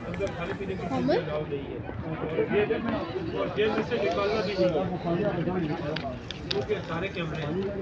खाने पीने की नहीं है जेल में से निकालना भी नहीं है। सारे कैमरे